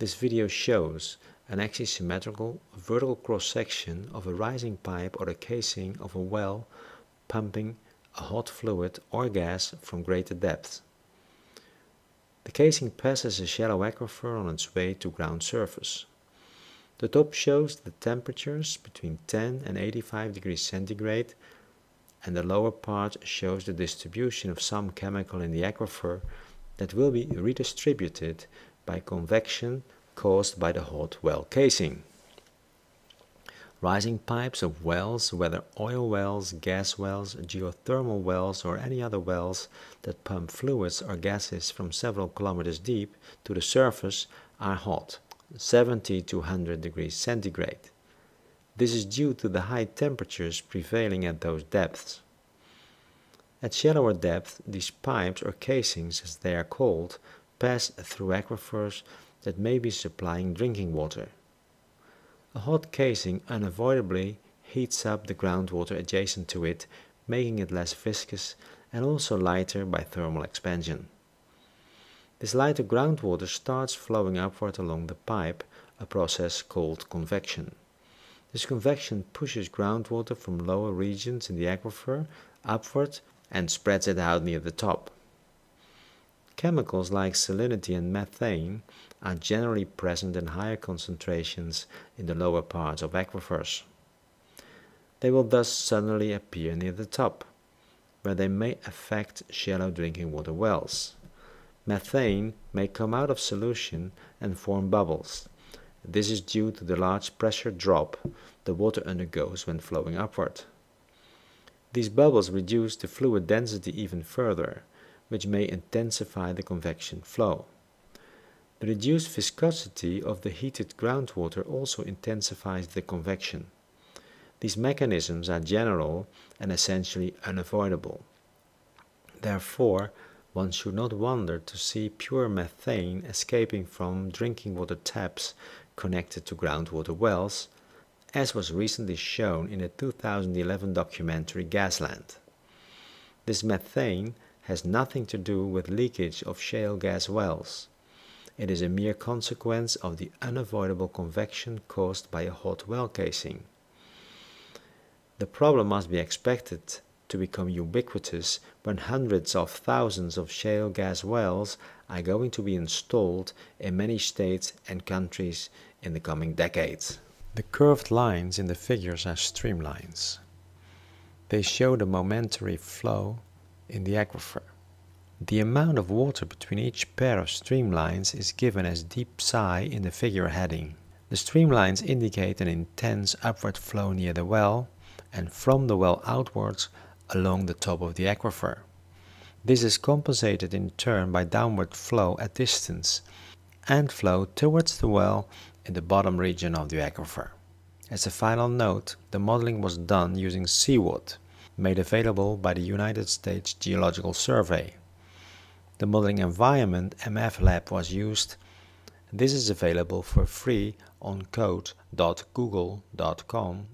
This video shows an axisymmetrical vertical cross-section of a rising pipe or the casing of a well pumping a hot fluid or gas from greater depths. The casing passes a shallow aquifer on its way to ground surface. The top shows the temperatures between 10 and 85 degrees centigrade and the lower part shows the distribution of some chemical in the aquifer that will be redistributed by convection caused by the hot well casing. Rising pipes of wells, whether oil wells, gas wells, geothermal wells or any other wells that pump fluids or gases from several kilometers deep to the surface are hot, 70 to 100 degrees centigrade. This is due to the high temperatures prevailing at those depths. At shallower depths, these pipes or casings as they are called pass through aquifers that may be supplying drinking water. A hot casing unavoidably heats up the groundwater adjacent to it, making it less viscous and also lighter by thermal expansion. This lighter groundwater starts flowing upward along the pipe, a process called convection. This convection pushes groundwater from lower regions in the aquifer upward and spreads it out near the top. Chemicals like salinity and methane are generally present in higher concentrations in the lower parts of aquifers. They will thus suddenly appear near the top, where they may affect shallow drinking water wells. Methane may come out of solution and form bubbles. This is due to the large pressure drop the water undergoes when flowing upward. These bubbles reduce the fluid density even further, which may intensify the convection flow. The reduced viscosity of the heated groundwater also intensifies the convection. These mechanisms are general and essentially unavoidable. Therefore, one should not wonder to see pure methane escaping from drinking water taps connected to groundwater wells, as was recently shown in the 2011 documentary Gasland. This methane has nothing to do with leakage of shale gas wells. It is a mere consequence of the unavoidable convection caused by a hot well casing. The problem must be expected to become ubiquitous when hundreds of thousands of shale gas wells are going to be installed in many states and countries in the coming decades. The curved lines in the figures are streamlines. They show the momentary flow in the aquifer. The amount of water between each pair of streamlines is given as deep psi in the figure heading. The streamlines indicate an intense upward flow near the well and from the well outwards along the top of the aquifer. This is compensated in turn by downward flow at distance and flow towards the well in the bottom region of the aquifer. As a final note, the modeling was done using SEAWAT, made available by the United States Geological Survey. The modeling environment mfLab was used. This is available for free on code.google.com